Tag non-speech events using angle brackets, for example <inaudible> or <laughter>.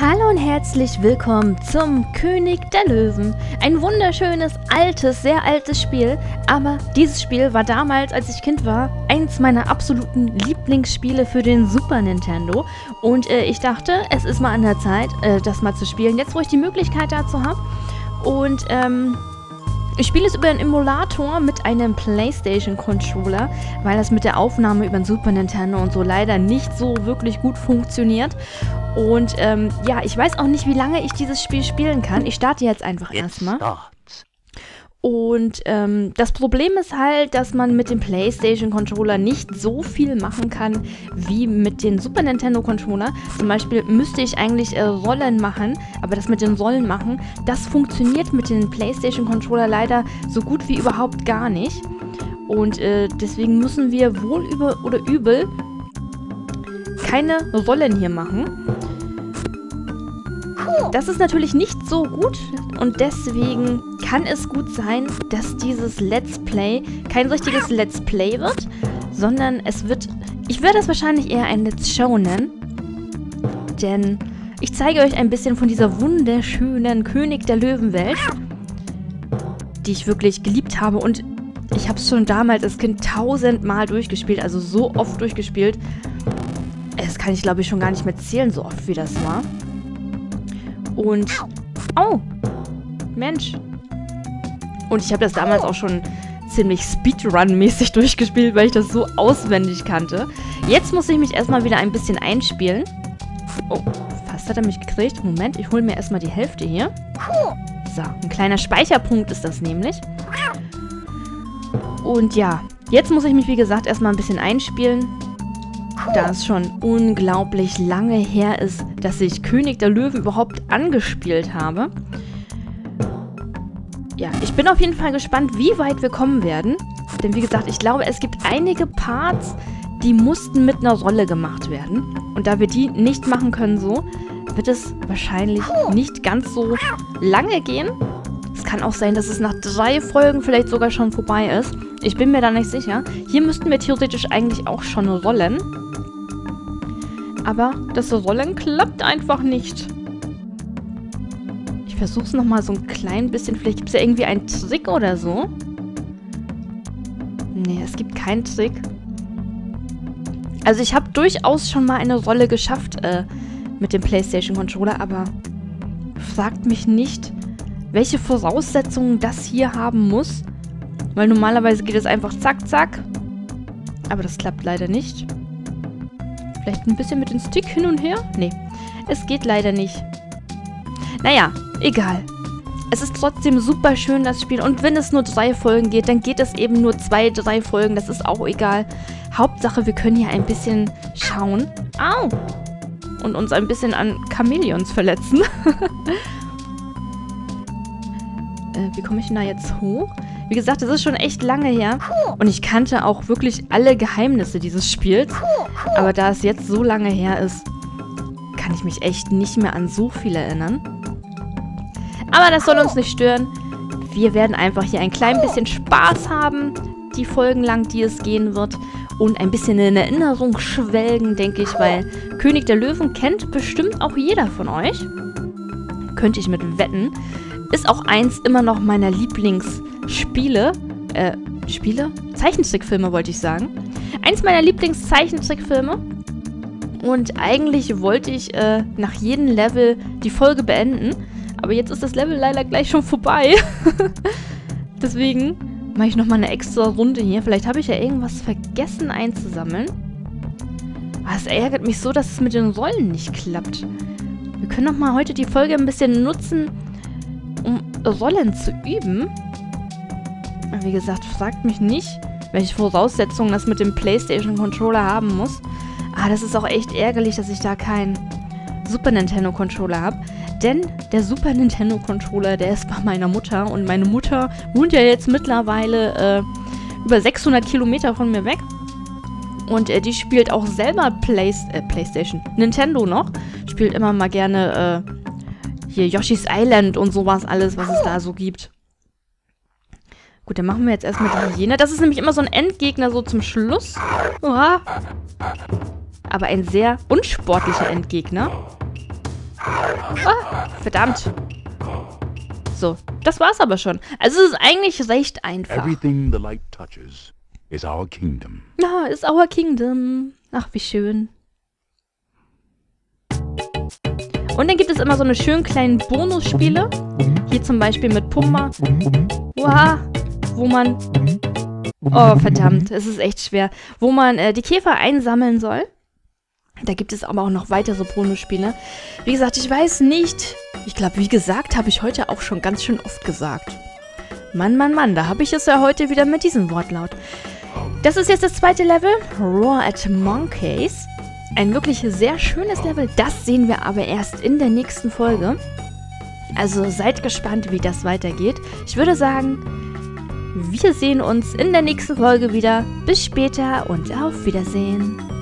Hallo und herzlich willkommen zum König der Löwen. Ein wunderschönes, altes, sehr altes Spiel. Aber dieses Spiel war damals, als ich Kind war, eins meiner absoluten Lieblingsspiele für den Super Nintendo. Und äh, ich dachte, es ist mal an der Zeit, äh, das mal zu spielen. Jetzt, wo ich die Möglichkeit dazu habe. Und ähm, ich spiele es über einen Emulator mit einem PlayStation-Controller, weil das mit der Aufnahme über den Super Nintendo und so leider nicht so wirklich gut funktioniert. Und ähm, ja, ich weiß auch nicht, wie lange ich dieses Spiel spielen kann. Ich starte jetzt einfach erstmal. Und ähm, das Problem ist halt, dass man mit dem PlayStation-Controller nicht so viel machen kann wie mit den Super Nintendo-Controller. Zum Beispiel müsste ich eigentlich äh, Rollen machen, aber das mit den Rollen machen, das funktioniert mit den PlayStation-Controller leider so gut wie überhaupt gar nicht. Und äh, deswegen müssen wir wohl über oder übel keine Rollen hier machen. Das ist natürlich nicht so gut und deswegen kann es gut sein, dass dieses Let's Play kein richtiges Let's Play wird, sondern es wird, ich werde es wahrscheinlich eher ein Let's Show nennen, denn ich zeige euch ein bisschen von dieser wunderschönen König der Löwenwelt, die ich wirklich geliebt habe und ich habe es schon damals als Kind tausendmal durchgespielt, also so oft durchgespielt. Das kann ich glaube ich schon gar nicht mehr zählen, so oft wie das war. Und... Oh! Mensch. Und ich habe das damals auch schon ziemlich Speedrun-mäßig <laughs> durchgespielt, weil ich das so auswendig kannte. Jetzt muss ich mich erstmal wieder ein bisschen einspielen. Oh, fast hat er mich gekriegt. Moment, ich hole mir erstmal die Hälfte hier. So, ein kleiner Speicherpunkt ist das nämlich. Und ja, jetzt muss ich mich, wie gesagt, erstmal ein bisschen einspielen da es schon unglaublich lange her ist, dass ich König der Löwen überhaupt angespielt habe. Ja, ich bin auf jeden Fall gespannt, wie weit wir kommen werden. Denn wie gesagt, ich glaube, es gibt einige Parts, die mussten mit einer Rolle gemacht werden. Und da wir die nicht machen können so, wird es wahrscheinlich nicht ganz so lange gehen. Es kann auch sein, dass es nach drei Folgen vielleicht sogar schon vorbei ist. Ich bin mir da nicht sicher. Hier müssten wir theoretisch eigentlich auch schon rollen. Aber das Rollen klappt einfach nicht. Ich versuche es nochmal so ein klein bisschen. Vielleicht gibt es ja irgendwie einen Trick oder so. Nee, es gibt keinen Trick. Also ich habe durchaus schon mal eine Rolle geschafft äh, mit dem PlayStation-Controller, aber fragt mich nicht, welche Voraussetzungen das hier haben muss. Weil normalerweise geht es einfach zack, zack. Aber das klappt leider nicht. Vielleicht ein bisschen mit dem Stick hin und her? Nee, es geht leider nicht. Naja, egal. Es ist trotzdem super schön, das Spiel. Und wenn es nur drei Folgen geht, dann geht es eben nur zwei, drei Folgen. Das ist auch egal. Hauptsache, wir können hier ein bisschen schauen. Au! Und uns ein bisschen an Chamäleons verletzen. <laughs> äh, wie komme ich denn da jetzt hoch? Wie gesagt, das ist schon echt lange her. Und ich kannte auch wirklich alle Geheimnisse dieses Spiels. Aber da es jetzt so lange her ist, kann ich mich echt nicht mehr an so viel erinnern. Aber das soll uns nicht stören. Wir werden einfach hier ein klein bisschen Spaß haben, die Folgen lang, die es gehen wird. Und ein bisschen in Erinnerung schwelgen, denke ich, weil König der Löwen kennt bestimmt auch jeder von euch. Könnte ich mit wetten. Ist auch eins immer noch meiner Lieblingsspiele. Äh, Spiele? Zeichentrickfilme wollte ich sagen. Eins meiner Lieblingszeichentrickfilme. Und eigentlich wollte ich äh, nach jedem Level die Folge beenden. Aber jetzt ist das Level leider gleich schon vorbei. <laughs> Deswegen mache ich nochmal eine extra Runde hier. Vielleicht habe ich ja irgendwas vergessen einzusammeln. Aber es ärgert mich so, dass es mit den Rollen nicht klappt. Wir können nochmal heute die Folge ein bisschen nutzen, um Rollen zu üben. Wie gesagt, fragt mich nicht, welche Voraussetzungen das mit dem PlayStation-Controller haben muss. Ah, das ist auch echt ärgerlich, dass ich da keinen Super Nintendo-Controller habe. Denn der Super Nintendo-Controller, der ist bei meiner Mutter. Und meine Mutter wohnt ja jetzt mittlerweile äh, über 600 Kilometer von mir weg. Und äh, die spielt auch selber Play äh, PlayStation, Nintendo noch. Spielt immer mal gerne äh, hier Yoshi's Island und sowas alles, was es da so gibt. Gut, dann machen wir jetzt erstmal die Hyäne. Das ist nämlich immer so ein Endgegner so zum Schluss. Oha. Aber ein sehr unsportlicher Endgegner. Ah, verdammt. So, das war's aber schon. Also es ist eigentlich recht einfach. Everything the light touches is our kingdom. Ja, ist our kingdom. Ach, wie schön. Und dann gibt es immer so eine schönen kleinen Bonusspiele. Hier zum Beispiel mit Pumba. Wow, wo man... Oh, verdammt, es ist echt schwer. Wo man äh, die Käfer einsammeln soll. Da gibt es aber auch noch weitere Bonusspiele. Wie gesagt, ich weiß nicht. Ich glaube, wie gesagt, habe ich heute auch schon ganz schön oft gesagt. Mann, Mann, Mann, da habe ich es ja heute wieder mit diesem Wortlaut. Das ist jetzt das zweite Level, Roar at Monkeys. Ein wirklich sehr schönes Level, das sehen wir aber erst in der nächsten Folge. Also seid gespannt, wie das weitergeht. Ich würde sagen, wir sehen uns in der nächsten Folge wieder. Bis später und auf Wiedersehen.